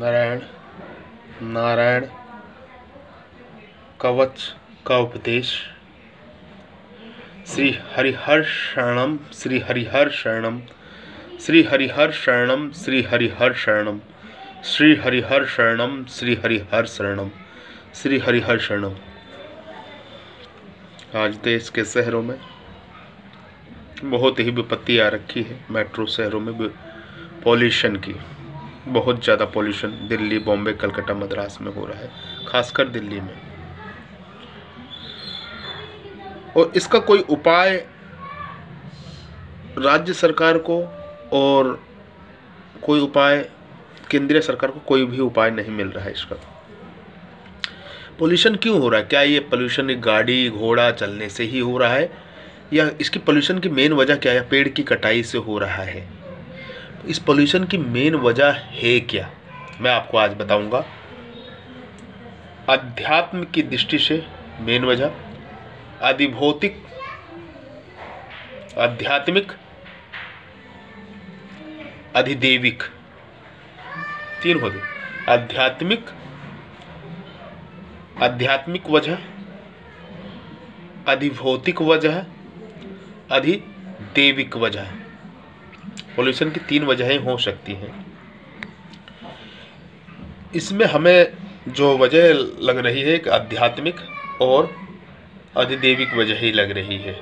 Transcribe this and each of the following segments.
नारायण नारायण, कवच का उपदेश। श्री हरिहर शरणम, श्री हरिहर शरणम, श्री हरिहर शरणम, श्री हरिहर शरणम, श्री हरिहर शरणम, श्री हरिहर शरणम, श्री हरिहर शरणम। आज देश के शहरों में बहुत ही विपत्ति आ रखी है, मेट्रो शहरों में पॉल्यूशन की। बहुत ज़्यादा पॉल्यूशन दिल्ली, बॉम्बे, कलकत्ता, मद्रास में हो रहा है, खासकर दिल्ली में। और इसका कोई उपाय राज्य सरकार को और कोई उपाय, केंद्रीय सरकार को कोई भी उपाय नहीं मिल रहा है इसका। पोल्यूशन क्यों हो रहा है? क्या ये पोल्यूशन गाड़ी, घोड़ा चलने से ही हो रहा है? या इसकी पोल्यूशन की मेन वजह क्या है? पेड़ की कटाई से हो रहा है? इस पोल्यूशन की मेन वजह है क्या? मैं आपको आज बताऊँगा। अध्यात्म की दृष्टि से मेन वजह, अधिभौतिक, आध्यात्मिक, अधिदेविक। तीन हो गए। आध्यात्मिक आध्यात्मिक वजह, अधिभौतिक वजह, अधिदेविक वजह। पोल्यूशन की तीन वजहें हो सकती हैं। इसमें हमें जो वजह लग रही है, एक आध्यात्मिक और अधिदेविक वजह ही लग रही है।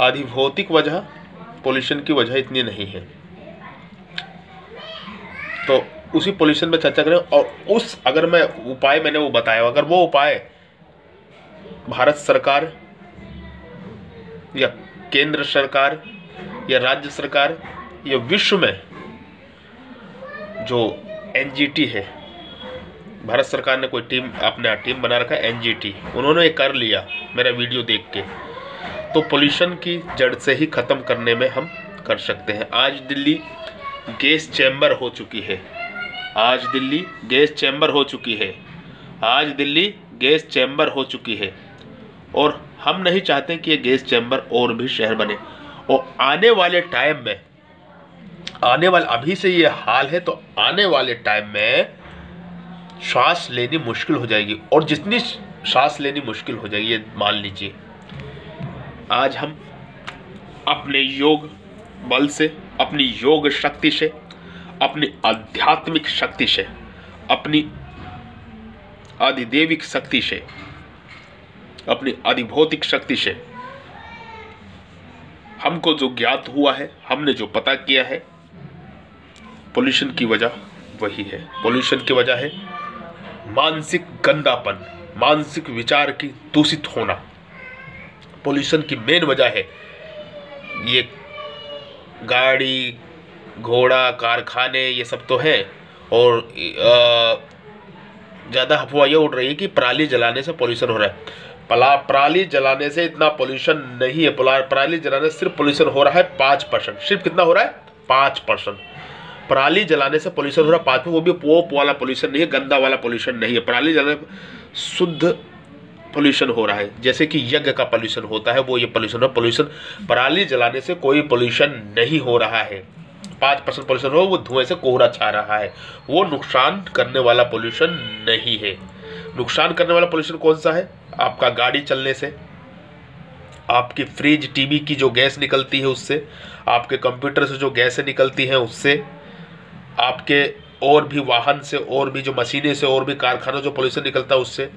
आधिभौतिक वजह पोल्यूशन की वजह इतनी नहीं है। तो उसी पोल्यूशन पे चर्चा करें और उस, अगर मैं उपाय मैंने वो बताया, अगर वो उपाय भारत सरकार या केंद्र सरकार या राज्य सरकार या विश्व में जो एनजीटी है, भारत सरकार ने कोई टीम, अपने टीम बना रखा है एनजीटी उन्होंने ये कर लिया मेरा वीडियो देख के। तो पोल्यूशन की जड़ से ही ख़त्म करने में हम कर सकते हैं। आज दिल्ली गैस चैम्बर हो चुकी है। आज दिल्ली गैस चैम्बर हो चुकी है। आज दिल्ली गैस चैम्बर हो चुकी है। और हम नहीं चाहते कि ये गैस चैम्बर और भी शहर बने। और आने वाले टाइम में, आने वाले, अभी से ये हाल है तो आने वाले टाइम में श्वास लेनी मुश्किल हो जाएगी। और जितनी सांस लेनी मुश्किल हो जाएगी, ये मान लीजिए, आज हम अपने योग बल से, अपनी योग शक्ति से, अपनी आध्यात्मिक शक्ति से, अपनी आदिदेविक शक्ति से, अपनी आदिभौतिक शक्ति से हमको जो ज्ञात हुआ है, हमने जो पता किया है पोल्यूशन की वजह वही है। पोल्यूशन की वजह है मानसिक गंदापन, मानसिक विचार की दूषित होना। पोल्यूशन की मेन वजह है ये गाड़ी, घोड़ा, कारखाने, ये सब तो है। और ज़्यादा अफवाह ये उड़ रही है कि पराली जलाने से पोल्यूशन हो रहा है। पला पराली जलाने से इतना पोल्यूशन नहीं है। पराली जलाने से सिर्फ़ पोल्यूशन हो रहा है पाँच परसेंट सिर्फ़ कितना हो रहा है? पाँच परसेंट पराली जलाने से पोल्यूशन हो रहा है पाँच वो भी पोप वाला पोल्यूशन नहीं है, गंदा वाला पोल्यूशन नहीं है। पराली जलाने शुद्ध पोल्यूशन हो रहा है। जैसे कि यज्ञ का पोल्यूशन होता है, वो ये पोल्यूशन है। पोल्यूशन पराली जलाने से कोई पोल्यूशन नहीं हो रहा है। पाँच परसेंट पोल्यूशन हो, वो धुएँ से कोहरा छा रहा है। वो नुकसान करने वाला पोल्यूशन नहीं है। नुकसान करने वाला पोल्यूशन कौन सा है? आपका गाड़ी चलने से, आपकी फ्रिज, टीवी की जो गैस निकलती है उससे, आपके कंप्यूटर से जो गैसें निकलती हैं उससे, आपके और भी वाहन से, और भी जो मशीनें से, और भी कारखाना जो पोल्यूशन निकलता है उससे,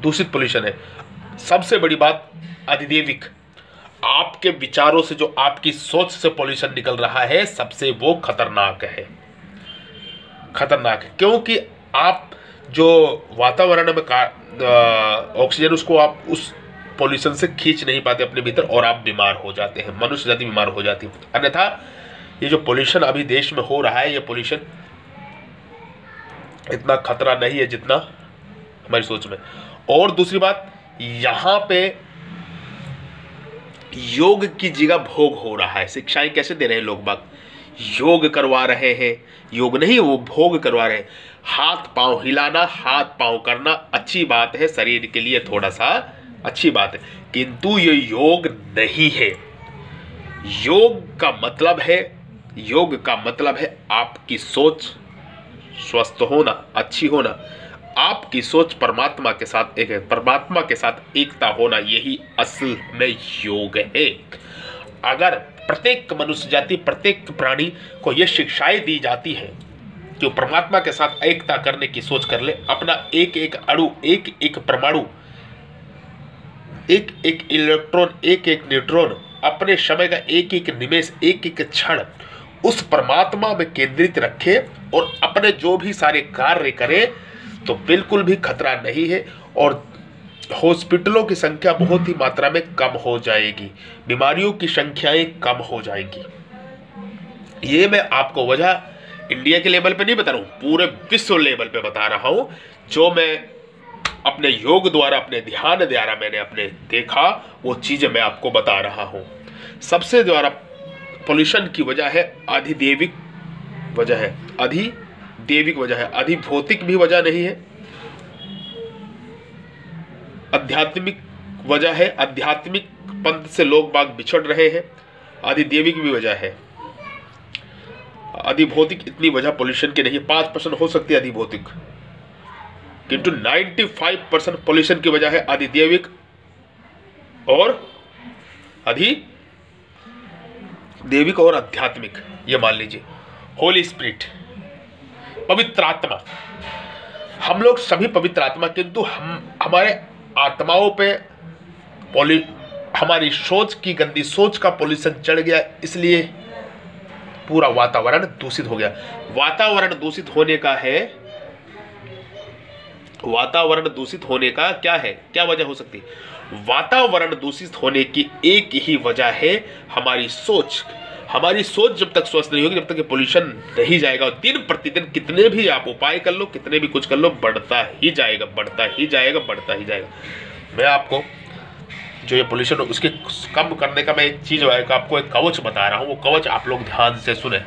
दूषित पोल्यूशन है। सबसे बड़ी बात अधिदेविक आपके विचारों से जो आपकी सोच से पोल्यूशन निकल रहा है, सबसे वो खतरनाक है। खतरनाक है, क्योंकि आप जो वातावरण में का ऑक्सीजन उसको आप उस पोल्यूशन से खींच नहीं पाते अपने भीतर और आप बीमार हो जाते हैं, मनुष्य जाति बीमार हो जाती है। अन्यथा, ये जो पोल्यूशन अभी देश में हो रहा है, ये पोल्यूशन इतना खतरा नहीं है जितना हमारी सोच में। और दूसरी बात, यहाँ पे योग की जगह भोग हो रहा है। शिक्षाएँ कैसे दे रहे हैं लोग बाग? योग करवा रहे हैं। योग नहीं, वो भोग करवा रहे हैं। हाथ पाँव हिलाना, हाथ पाँव करना अच्छी बात है, शरीर के लिए थोड़ा सा अच्छी बात है। किंतु ये योग नहीं है। योग का मतलब है, योग का मतलब है आपकी सोच स्वस्थ होना, अच्छी होना। आपकी सोच परमात्मा के साथ एक परमात्मा के साथ एकता होना, यही असल में योग है। अगर प्रत्येक मनुष्य जाति, प्रत्येक प्राणी को यह शिक्षाएँ दी जाती है कि परमात्मा के साथ एकता करने की सोच कर ले, अपना एक एक अणु एक एक परमाणु एक एक इलेक्ट्रॉन एक एक न्यूट्रॉन, अपने समय का एक एक निमेश एक एक क्षण उस परमात्मा में केंद्रित रखे और अपने जो भी सारे कार्य करें तो बिल्कुल भी खतरा नहीं है और हॉस्पिटलों की संख्या बहुत ही मात्रा में कम हो जाएगी। बीमारियों की संख्याएँ कम हो जाएँगी। ये मैं आपको वजह इंडिया के लेवल पे नहीं बता रहा हूँ, पूरे विश्व लेवल पे बता रहा हूँ। जो मैं अपने योग द्वारा, अपने ध्यान द्वारा मैंने अपने देखा, वो चीज़ें मैं आपको बता रहा हूँ। सबसे द्वारा पोल्यूशन की वजह है अधिदेविक वजह है। अधिदेविक वजह है। अधिभौतिक भी वजह नहीं है। आध्यात्मिक वजह है, आध्यात्मिक पंथ से लोग बाग बिछड़ रहे हैं अधिदेविक भी वजह है। अधिभौतिक इतनी वजह पोल्यूशन की नहीं, पाँच परसेंट हो सकती है अधिभौतिक किंतु 95 परसेंट पोल्यूशन की वजह है अधिदेविक और अधि देविक और आध्यात्मिक, ये मान लीजिए। होली स्पिरिट पवित्र आत्मा। हम लोग सभी पवित्र आत्मा, किंतु हम, हमारे आत्माओं पे पॉली, हमारी सोच की गंदी सोच का पॉल्यूशन चढ़ गया, इसलिए पूरा वातावरण दूषित हो गया। वातावरण दूषित होने का है, वातावरण दूषित होने का क्या है? क्या वजह हो सकती? वातावरण दूषित होने की एक ही वजह है हमारी सोच। हमारी सोच जब तक स्वस्थ नहीं होगी, जब तक पोल्यूशन नहीं जाएगा। और दिन प्रतिदिन कितने भी आप उपाय कर लो, कितने भी कुछ कर लो, बढ़ता ही जाएगा, बढ़ता ही जाएगा, बढ़ता ही जाएगा। मैं आपको जो ये पोल्यूशन उसके कम करने का मैं एक चीज़ आपको एक कवच बता रहा हूँ। वो कवच आप लोग ध्यान से सुने।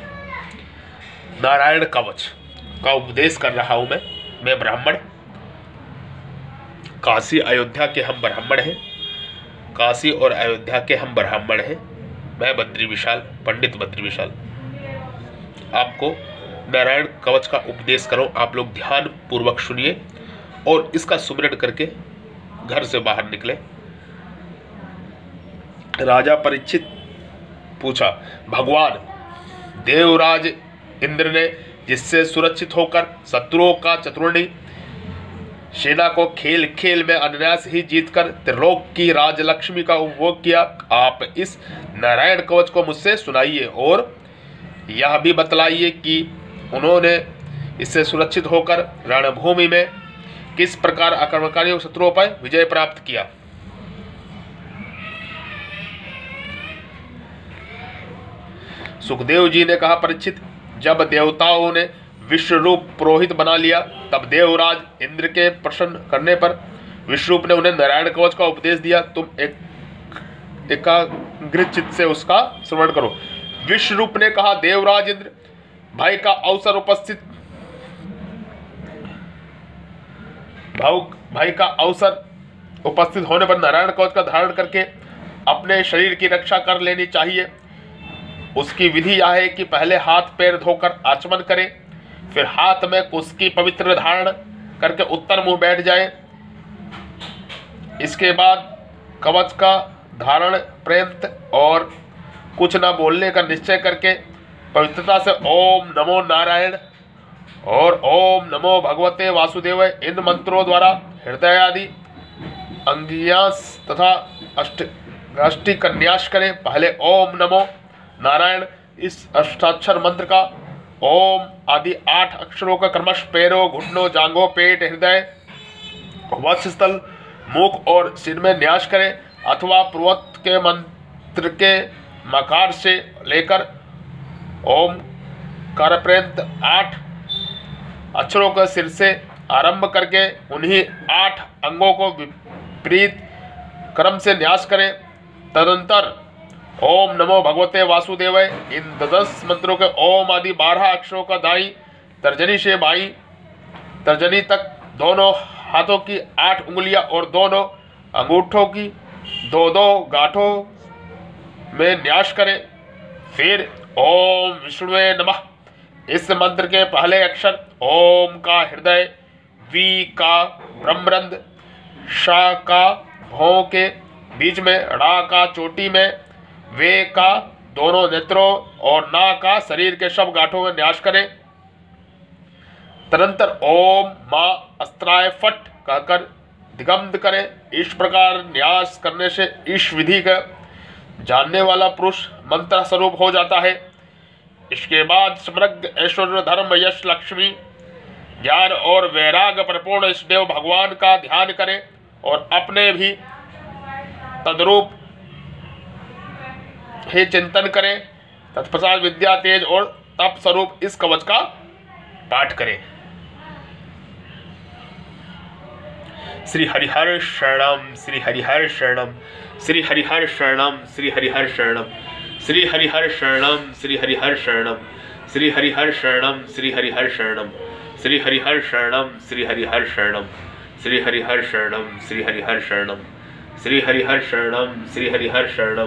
नारायण कवच का उपदेश कर रहा हूँ मैं। मैं ब्राह्मण। काशी अयोध्या के हम ब्राह्मण हैं। काशी और अयोध्या के हम ब्राह्मण हैं। मैं बद्री विशाल, पंडित बद्री विशाल। आपको नारायण कवच का उपदेश करो, आप लोग ध्यान पूर्वक सुनिए और इसका सुमरण करके घर से बाहर निकले। राजा परीक्षित पूछा, भगवान, देवराज इंद्र ने जिससे सुरक्षित होकर शत्रुओं का चतुर्णी सेना को खेल खेल में अनायास ही जीतकर त्रिलोक की राजलक्ष्मी का उपभोग किया। आप इस नारायण कवच को मुझसे सुनाइए और यह भी बतलाइए कि उन्होंने इससे सुरक्षित होकर रणभूमि में किस प्रकार आक्रमणकारियों शत्रुओं पर विजय प्राप्त किया। सुखदेव जी ने कहा परीक्षित जब देवताओं ने विश्व रूप पुरोहित बना लिया। तब देवराज इंद्र के प्रसन्न करने पर विश्वरूप ने उन्हें नारायण कवच का उपदेश दिया। तुम एक, एकाग्र चित्त से उसका श्रवण करो। विश्वरूप ने कहा, देवराज इंद्र भाई का अवसर उपस्थित भाई का अवसर उपस्थित होने पर नारायण कवच का धारण करके अपने शरीर की रक्षा कर लेनी चाहिए। उसकी विधि यह है कि पहले हाथ पैर धोकर आचमन करें। फिर हाथ में उसकी पवित्र धारण करके उत्तर मुँह बैठ जाए। इसके बाद कवच का धारण पर्यंत और कुछ न बोलने का निश्चय करके पवित्रता से ओम नमो नारायण और ओम नमो भगवते वासुदेव इन मंत्रों द्वारा हृदय आदि अंगियास तथा अष्ट, अष्टि कन्यास करें। पहले ओम नमो नारायण इस अष्टाक्षर मंत्र का ओम आदि आठ अक्षरों का क्रमश पैरों, घुटनों जांगों पेट, हृदय वत्स्थल मुख और सिर में न्यास करें अथवा पूर्वत के मंत्र के मकार से लेकर ओम करपर्यंत आठ अक्षरों का सिर से आरंभ करके उन्हीं आठ अंगों को विपरीत क्रम से न्यास करें। तदंतर ओम नमो भगवते वासुदेव इन दस मंत्रों के ओम आदि बारह अक्षरों का दाई, तर्जनी से बाई। तर्जनी तक दोनों हाथों की आठ उंगलियाँ और दोनों अंगूठों की दो दो गांठों में न्यास करें। फिर ओम विष्णु नमः। इस मंत्र के पहले अक्षर ओम का हृदय, वी का ब्रह्मरंद शा का भौ के बीच में, रा का चोटी में वे का दोनों नेत्रों और ना का शरीर के सब गांठों में न्यास करें। तरंतर ओम माँ अस्त्राय फट कहकर दिगंध करें। इस प्रकार न्यास करने से इस विधि का जानने वाला पुरुष मंत्र स्वरूप हो जाता है। इसके बाद समृद्ध ऐश्वर्य धर्म यश लक्ष्मी ज्ञान और वैराग परिपूर्ण इस देव भगवान का ध्यान करें और अपने भी तदरूप ही चिंतन करें तत्पश्चात विद्या तेज और तप स्वरूप इस कवच का पाठ करें श्री हरिहर शरणम श्री हरिहर शरणम श्री हरिहर शरणम श्री हरिहर शरणम श्री हरिहर शरणम श्री हरिहर शरणम श्री हरिहर शरणम श्री हरिहर शरणम श्री हरिहर शरणम श्री हरिहर शरणम श्री हरिहर शरणम श्री हरिहर शरणम श्री हरिहर शरणम श्री हरिहर शरणम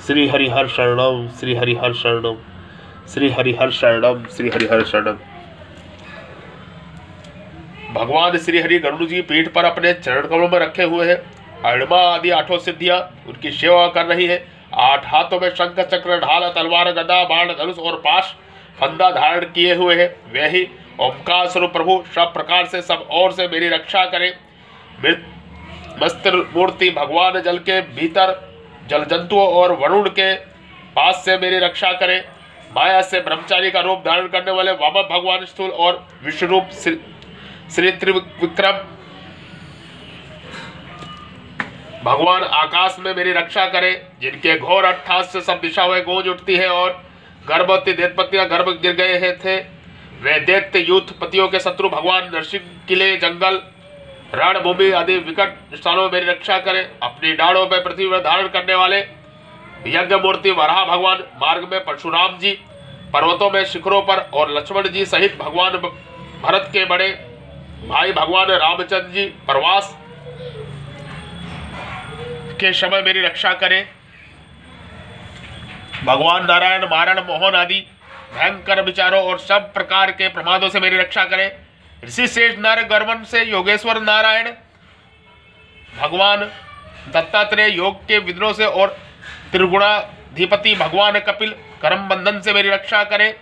श्री हरिहर शरणम श्री हरिहर शरणम श्री हरिहर शरणम श्री हरिहर शरणम भगवान श्री हरि गरुड़ जी पीठ पर अपने चरण कमलों में रखे हुए हैं। अणमा आदि आठों सिद्धियाँ उनकी सेवा कर रही है। आठ हाथों में शंख, चक्र, ढाल, तलवार, गदा, बाण, धनुष और पाश फंदा धारण किए हुए हैं। वे ही ओंकार स्वरूप प्रभु, सब प्रकार से, सब और से मेरी रक्षा करें। मृत मस्त्र मूर्ति भगवान जल के भीतर जल जंतुओं और वरुण के पास से मेरी रक्षा करें। माया से ब्रह्मचारी का रूप धारण करने वाले वाम भगवान स्थूल और विश्व रूप श्री त्रिविक्रम। भगवान आकाश में मेरी रक्षा करे, जिनके घोर अट्ठास से सब दिशा हुए गूंज उठती है और गर्भवती देवपतियाँ गर्भ गिर गए हैं थे। वे दैत्य यूथ पतियों के शत्रु भगवान नरसिंह किले जंगल रणभूमि आदि विकट स्थानों में मेरी रक्षा करें। अपनी डाड़ों में पृथ्वी में धारण करने वाले यज्ञ मूर्ति वराह भगवान मार्ग में परशुराम जी, पर्वतों में शिखरों पर और लक्ष्मण जी सहित भगवान भरत के बड़े भाई भगवान रामचंद्र जी प्रवास के समय मेरी रक्षा करें। भगवान नारायण, मारण, मोहन आदि भयंकर विचारों और सब प्रकार के प्रमादों से मेरी रक्षा करें। ऋषि शेष नर गर्वन से योगेश्वर नारायण, भगवान दत्तात्रेय योग के विद्रोह से और त्रिगुणाधिपति भगवान कपिल कर्म बंधन से मेरी रक्षा करें।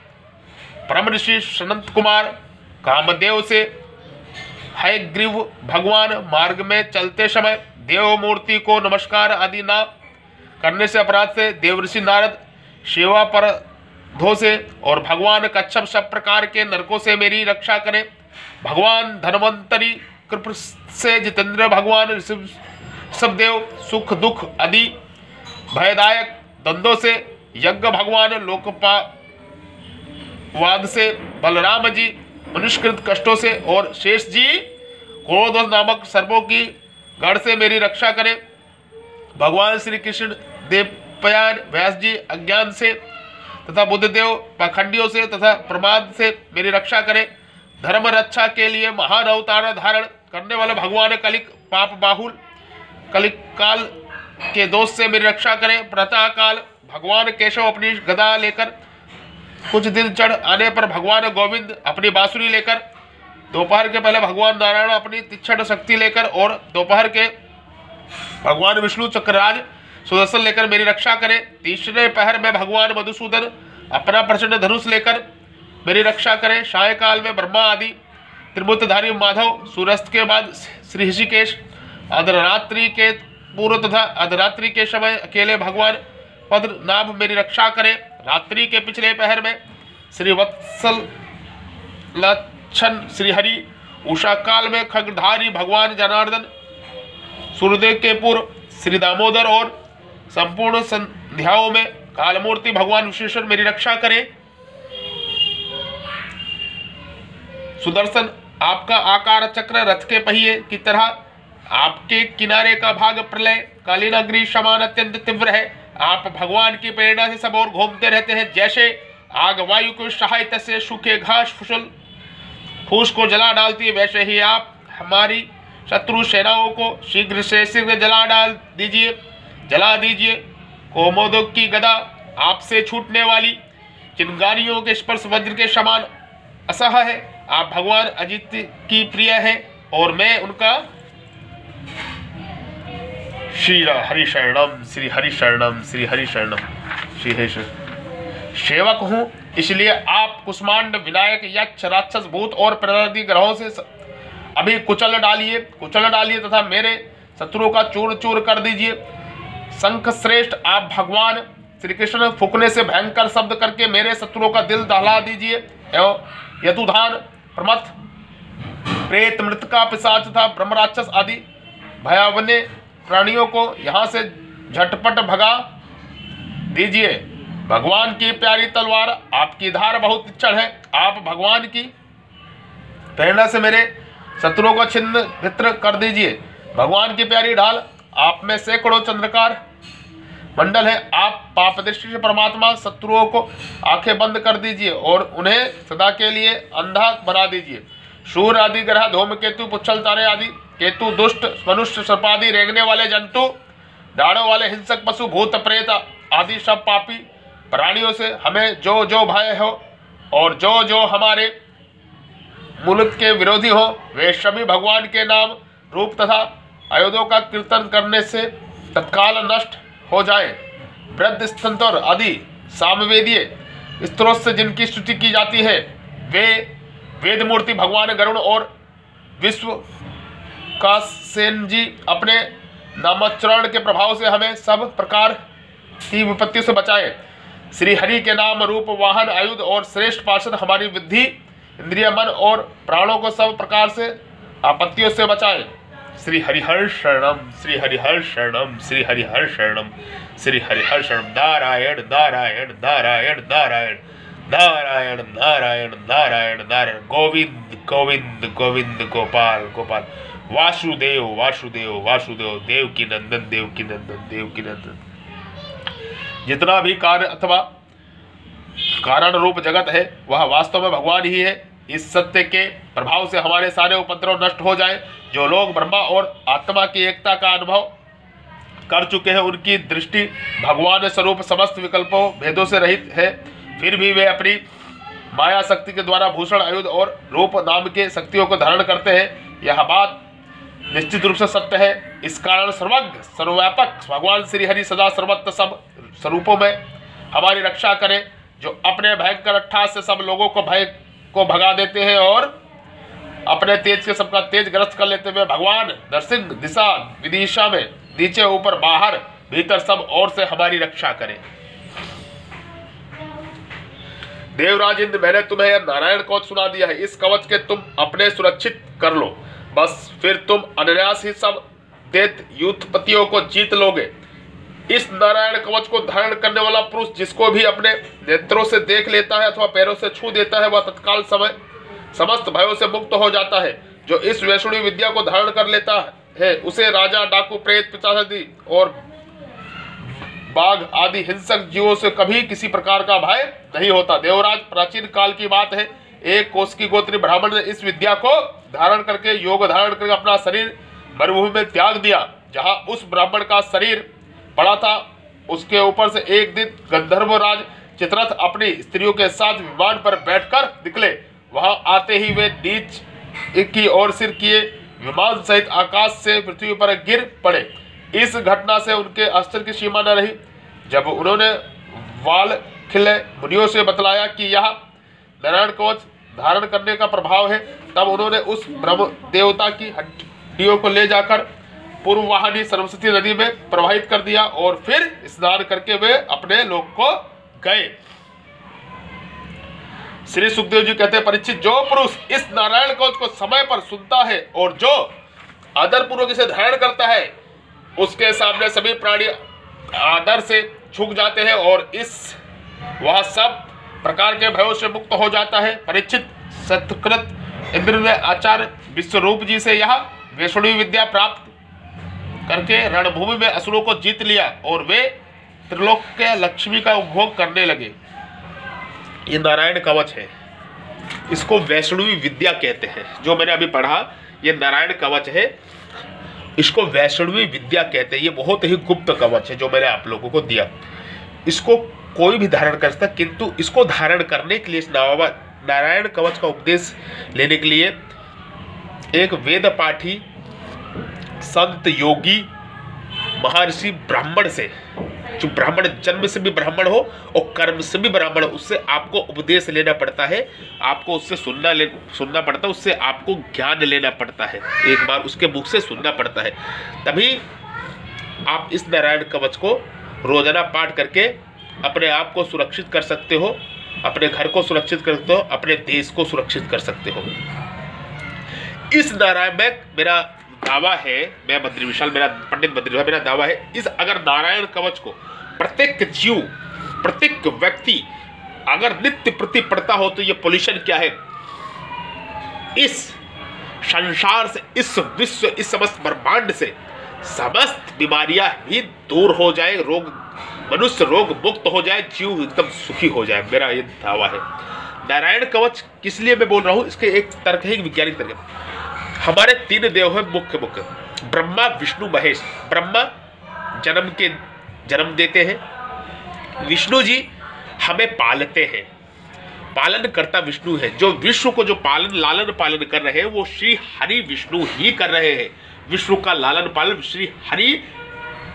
परम ऋषि सनंत कुमार, कामदेव से हयग्रीव भगवान मार्ग में चलते समय देव मूर्ति को नमस्कार आदि ना करने से अपराध से देव ऋषि नारद सेवा पर धो से और भगवान कच्छप सब प्रकार के नरकों से मेरी रक्षा करें। भगवान धनवंतरी कृप से जितेंद्र भगवान सबदेव सुख दुख आदि, भयदायक दंदों से, यज्ञ भगवान लोकपा वाद से, बलराम जी, मनुष्यकृत कष्टों से, और शेष जी क्रोध नामक सर्पों की गढ़ से मेरी रक्षा करें। भगवान श्री कृष्ण देव देवपयान व्यास जी, अज्ञान से, तथा बुद्धदेव पाखंडियों से, तथा प्रमाद से मेरी रक्षा करें। धर्म रक्षा के लिए महान अवतार धारण करने वाले भगवान कलिक पाप बाहुल, कलिक काल के दोष से मेरी रक्षा करें। प्रातः काल भगवान केशव अपनी गदा लेकर कुछ दिन चढ़ आने पर भगवान गोविंद अपनी बांसुरी लेकर दोपहर के पहले भगवान नारायण अपनी तिक्षण शक्ति लेकर और दोपहर के भगवान विष्णु चक्रराज सुदर्शन लेकर मेरी रक्षा करें। तीसरे पहर में भगवान मधुसूदन अपना प्रचंड धनुष लेकर मेरी रक्षा करें। सायकाल में ब्रह्मा आदि, त्रिभुतधारी माधव सूर्यास्त के बाद श्री ऋषिकेश अर्धरात्रि के पूर्व तथा अर्धरात्रि के समय अकेले भगवान पद्र नाभ मेरी रक्षा करें। रात्रि के पिछले पहर में श्री वत्सल लक्षण श्रीहरि उषा काल में खगधारी भगवान जनार्दन सूर्यदेव के पूर्व श्री दामोदर और संपूर्ण संध्याओं में कालमूर्ति भगवान विश्वेश्वर मेरी रक्षा करें। सुदर्शन, आपका आकार चक्र रथ के पहिए की तरह आपके किनारे का भाग प्रलय कालीन अग्नि समान अत्यंत तीव्र है। आप भगवान की प्रेरणा से सब और घूमते रहते हैं। जैसे आग वायु को सहायता से सूखे घास, फुसल, फूस को जला डालती है, वैसे ही आप हमारी शत्रु सेनाओं को शीघ्र से शीघ्र जला डाल दीजिए, जला दीजिए। कोमोदक की गदा आपसे छूटने वाली, चिंगारियों के स्पर्श वज्र के समान असह है। आप भगवान अजित की प्रिय है और मैं उनका श्री हरि शरणम, श्री हरि शरणम, श्री हरि शरणम, श्री हरि सेवक हूँ, इसलिए आप कुष्मांड विनायक, यक्ष, राक्षस, भूत और प्रदि ग्रहों से अभी कुचल डालिए कुचल डालिए तथा मेरे शत्रुओं का चूर चूर कर दीजिए। शंख श्रेष्ठ, आप भगवान श्री कृष्ण फूकने से भयंकर शब्द करके मेरे शत्रुओं का दिल दहला दीजिए। एवं यदुधान प्रमथ, प्रेत मृतका पिशाच तथा ब्रह्म राक्षस आदि भयावने प्राणियों को यहाँ से झटपट भगा दीजिए। भगवान की प्यारी तलवार आपकी धार बहुत चढ़ है। आप भगवान की प्रेरणा से मेरे शत्रुओं को छिन्न भित्र कर दीजिए। भगवान की प्यारी ढाल आप में सैकड़ों चंद्रकार मंडल है, आप पाप दृष्टि से परमात्मा शत्रुओं को आँखें बंद कर दीजिए और उन्हें सदा के लिए अंधा बना दीजिए। सूर्य आदि, ग्रह, धूम, केतु, पुच्छल, तारे आदि, केतु, दुष्ट, मनुष्य, सर्पादि, रेंगने वाले जंतु दाड़ों वाले हिंसक पशु, भूत, प्रेत आदि सब पापी प्राणियों से हमें जो जो भय हो और जो जो हमारे मुल्क के विरोधी हो, वे सभी भगवान के नाम, रूप तथा आयुधों का कीर्तन करने से तत्काल नष्ट हो जाए। वृद्ध स्तंत्र आदि सामवेदीय स्त्रोत से जिनकी स्तुति की जाती है, वे वेद मूर्ति भगवान गरुण और विश्व का सेन जी अपने नामचरण के प्रभाव से हमें सब प्रकार की विपत्तियों से बचाए। श्री हरि के नाम रूप, वाहन, आयुध और श्रेष्ठ पार्षद हमारी बुद्धि इंद्रिय, मन और प्राणों को सब प्रकार से आपत्तियों से बचाए। श्री हरिहर शरणम श्री हरिहर शरणम श्री हरिहर शरणम श्री हरिहर शरणम नारायण नारायण नारायण नारायण नारायण नारायण नारायण नारायण, गोविंद गोविंद गोविंद, गोपाल गोपाल, वासुदेव वासुदेव वासुदेव देव की नंदन देव की नंदन देव की नंदन। जितना भी कार्य अथवा कारण रूप जगत है, वह वास्तव में भगवान ही है। इस सत्य के प्रभाव से हमारे सारे उपद्रव नष्ट हो जाए, जो लोग ब्रह्मा और आत्मा की एकता का अनुभव कर चुके हैं, उनकी दृष्टि भगवान स्वरूप समस्त विकल्पों, भेदों से रहित है। फिर भी वे अपनी माया शक्ति के द्वारा भूषण आयुध और रूप नाम के शक्तियों को धारण करते हैं। यह बात निश्चित रूप से सत्य है। इस कारण सर्वज्ञ, सर्वव्यापक, भगवान श्री हरि सदा सर्वत्र सब स्वरूपों में हमारी रक्षा करें, जो अपने भयंकर अट्ठास से सब लोगों को भय को भगा देते हैं और अपने तेज के सबका तेज ग्रस्त कर लेते हुए भगवान, नरसिंह, दिशा, विदिशा में नीचे, ऊपर, बाहर, भीतर सब और से हमारी रक्षा करें। देवराज इंद्र, मैंने तुम्हें यह नारायण कवच सुना दिया है। इस कवच के तुम अपने सुरक्षित कर लो। बस फिर तुम अनायास ही सब देत युद्धपतियों को जीत लोगे। इस नारायण कवच को धारण करने वाला पुरुष जिसको भी अपने नेत्रों से देख लेता है अथवा पैरों से छू देता है, वह तत्काल समय समस्त भयों से मुक्त हो जाता है। जो इस वैष्णवी विद्या को धारण कर लेता है, उसे राजा, डाकू, प्रेत पितादी और बाघ आदि हिंसक जीवों से कभी किसी प्रकार का भय नहीं होता। देवराज, प्राचीन काल की बात है, एक कोष की गोत्री ब्राह्मण ने इस विद्या को धारण करके, योग धारण करके अपना शरीर मरुभूमि में त्याग दिया, जहाँ उस ब्राह्मण का शरीर पड़ा था। उसके ऊपर से एक दिन गंधर्वराज चित्रथ अपनी स्त्रियों के साथ विमान पर बैठकर निकले। वहाँ आते ही वे नीच की ओर सिर किए, विमान सहित आकाश से पृथ्वी पर गिर पड़े। इस घटना से उनके अस्त्र की सीमा न रही। जब उन्होंने वाल खिले, मुनियों से बतलाया कि यह नारायण कवच धारण करने का प्रभाव है, तब उन्होंने उस ब्रह्म देवता की हड्डियों को ले जाकर पूर्ववाहिनी सरस्वती नदी में प्रवाहित कर दिया और फिर स्नान करके वे अपने लोग को गए। श्री सुखदेव जी कहते हैं परीक्षित जो पुरुष इस नारायण कवच को समय पर सुनता है और जो आदर पूर्वक इसे धारण करता है, उसके सामने सभी प्राणी आदर से झुक जाते हैं और इस, वह सब प्रकार के भयों से मुक्त हो जाता है। परीक्षित सत्कृत इंद्र आचार्य विश्वरूप जी से यह वैष्णवी विद्या प्राप्त करके रणभूमि में असुरों को जीत लिया और वे त्रिलोक के लक्ष्मी का उपभोग करने लगे। ये नारायण कवच है। इसको वैष्णवी विद्या कहते हैं, जो मैंने अभी पढ़ा, ये नारायण कवच है। इसको वैष्णवी विद्या कहते हैं, ये बहुत ही गुप्त कवच है, जो मैंने आप लोगों को दिया। इसको कोई भी धारण कर सकता, किंतु इसको धारण करने के लिए इस नारायण कवच का उपदेश लेने के लिए एक वेद पाठी संत योगी महर्षि ब्राह्मण से, जो ब्राह्मण जन्म से भी ब्राह्मण हो और कर्म से भी ब्राह्मण हो, उससे आपको उपदेश लेना पड़ता है, आपको उससे सुनना ले, सुनना पड़ता है, उससे आपको ज्ञान लेना पड़ता है, एक बार उसके मुख से सुनना पड़ता है। तभी आप इस नारायण कवच को रोज़ाना पाठ करके अपने आप को सुरक्षित कर सकते हो, अपने घर को सुरक्षित कर सकते हो, अपने देश को सुरक्षित कर सकते हो। इस नारायण में मेरा दावा है, मैं बद्री विशाल, मेरा पंडित बद्री विशाल, मेरा दावा है, इस अगर नारायण कवच को प्रत्येक जीव, प्रत्येक व्यक्ति अगर नित्य प्रति पड़ता हो तो ये पोल्यूशन क्या है? इस संसार से, इस विश्व, इस समस्त ब्रह्मांड से समस्त बीमारियाँ ही दूर हो जाए, रोग, मनुष्य रोग मुक्त हो जाए, जीव एकदम सुखी हो जाए, मेरा ये दावा है। नारायण कवच किस लिए मैं बोल रहा हूँ? इसके एक तर्क है, एक वैज्ञानिक तर्क हमारे तीन देव है मुख्य मुख्य। ब्रह्मा, विष्णु, महेश। ब्रह्मा जन्म के, जन्म देते हैं। विष्णु जी हमें पालते हैं। पालन करता विष्णु है। जो विश्व को जो पालन, लालन पालन कर रहे हैं, वो श्री हरि विष्णु ही कर रहे हैं। विष्णु का लालन पालन श्री हरि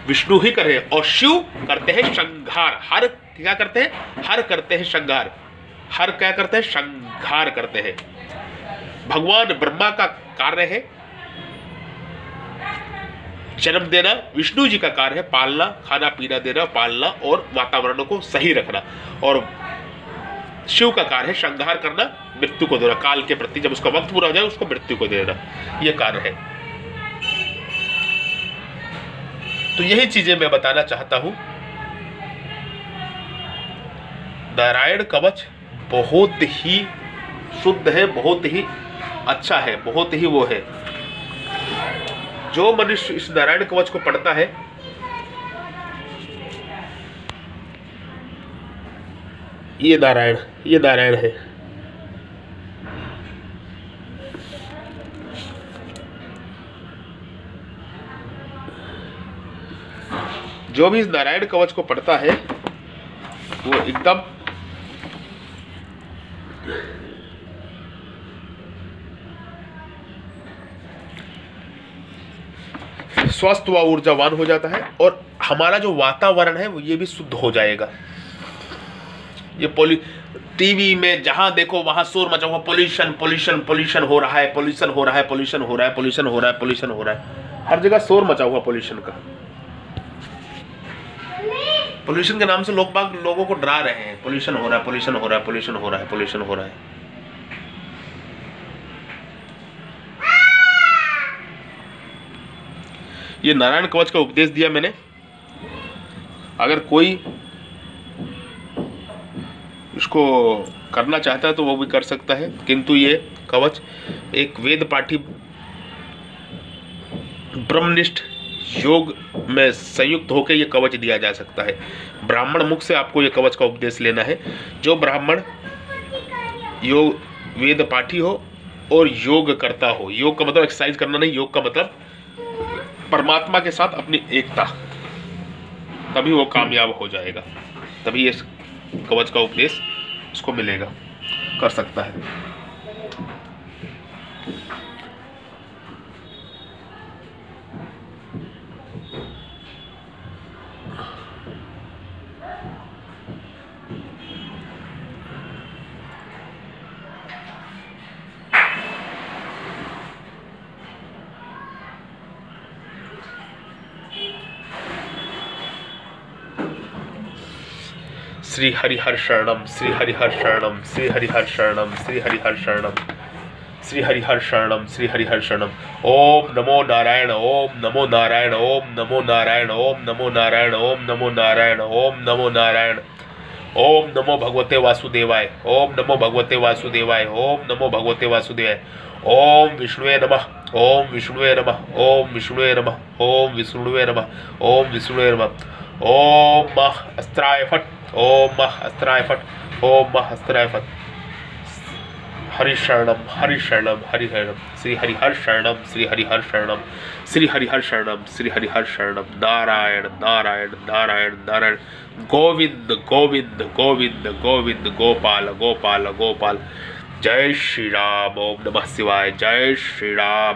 विष्णु ही कर रहे हैं। और शिव करते हैं श्रृंगार हर क्या करते हैं? हर करते हैं श्रृंगार हर क्या करते हैं? श्रृंगार करते हैं। भगवान ब्रह्मा का कार्य है। जन्म देना, विष्णु जी का कार्य है, पालना, खाना, पीना देना, पालना और वातावरण को सही रखना। और शिव का कार्य है श्रृंगार करना, मृत्यु को देना। काल के प्रति जब उसका वक्त पूरा हो जाए, उसको मृत्यु को देना। यह कार्य है। तो यही चीज़ें मैं बताना चाहता हूँ। नारायण कवच बहुत ही शुद्ध है, बहुत ही अच्छा है, बहुत ही वो है। जो मनुष्य इस नारायण कवच को पढ़ता है, ये नारायण ये नारायण है। जो भी इस नारायण कवच को पढ़ता है, वो एकदम स्वस्थ व ऊर्जावान हो जाता है और हमारा जो वातावरण है वो ये भी शुद्ध हो जाएगा। ये पोल्यू टीवी में जहाँ देखो, वहाँ शोर मचा हुआ पोल्यूशन पोल्यूशन पोल्यूशन हो रहा है, पोल्यूशन हो रहा है, पोल्यूशन हो रहा है, पोल्यूशन हो रहा है, पोल्यूशन हो रहा है। हर जगह शोर मचा हुआ पोल्यूशन का। पोल्यूशन के नाम से लोग बाग लोगों को डरा रहे हैं। पोल्यूशन हो रहा है, पोल्यूशन हो रहा है, पोल्यूशन हो रहा है, पोल्यूशन हो रहा है। ये नारायण कवच का उपदेश दिया मैंने। अगर कोई इसको करना चाहता है तो वो भी कर सकता है, किंतु ये कवच एक वेद पाठी ब्रह्मनिष्ठ योग में संयुक्त होकर ये कवच दिया जा सकता है। ब्राह्मण मुख से आपको यह कवच का उपदेश लेना है। जो ब्राह्मण योग, वेद पाठी हो और योग करता हो, योग का मतलब एक्सरसाइज करना नहीं, योग का मतलब परमात्मा के साथ अपनी एकता, तभी वो कामयाब हो जाएगा। तभी इस कवच का उपदेश उसको मिलेगा, कर सकता है। श्री हरिहर शरणम श्री हरिहर शरणम श्री हरिहर शरणम श्री हरिहर शरणम श्री हरिहर शरणम श्री हरिहर शरणम ओम नमो नारायण, ओम नमो नारायण, ओम नमो नारायण, ओम नमो नारायण, ओम नमो नारायण, ओम नमो नारायण। ओम नमो भगवते वासुदेवाय, ओम नमो भगवते वासुदेवाय, ओम नमो भगवते वासुदेवाय। ओम विष्णुवे नमः, ओम विष्णुवे नमः, ओम विष्णुवे नमः, ओम विष्णुवे नमः, ओम विष्णुवे नमः। ओम मह अस्त्राय फट, ओम मह अस्त्राय फट, ओम मह अस्त्राय फट। हरि शरणम हरि शरणम हरि शरणम श्री हरिहर शरणम श्री हरिहर शरणम श्री हरिहर शरणम श्री हरिहर शरणम नारायण नारायण नारायण नारायण। गोविंद गोविंद गोविंद गोविंद, गोपाल गोपाल गोपाल। जय श्री राम ओम नमः शिवाय। जय श्री राम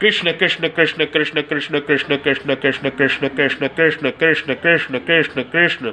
कृष्ण कृष्ण कृष्ण कृष्ण कृष्ण कृष्ण कृष्ण कृष्ण कृष्ण कृष्ण कृष्ण कृष्ण कृष्ण कृष्ण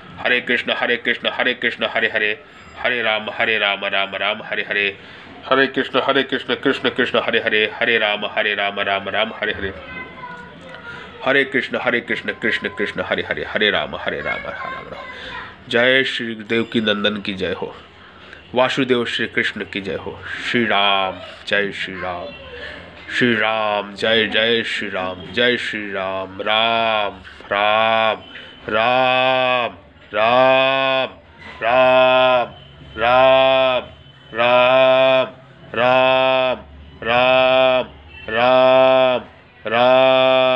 हरे कृष्ण हरे कृष्ण हरे कृष्ण, हरे हरे। हरे राम हरे राम राम राम, हरे हरे। हरे कृष्ण हरे कृष्ण कृष्ण कृष्ण, हरे हरे। हरे राम हरे राम राम राम, हरे हरे। हरे कृष्ण हरे कृष्ण कृष्ण कृष्ण, हरे हरे। हरे राम हरे राम राम राम जय श्री देव की नंदन की जय हो। वासुदेव श्री कृष्ण की जय हो। श्री राम, जय श्री राम। श्री राम, जय जय श्री राम, जय श्री राम। राम राम राम। ராம் ராம் ராம் ராம் ராம் ராம் ராம் ராம்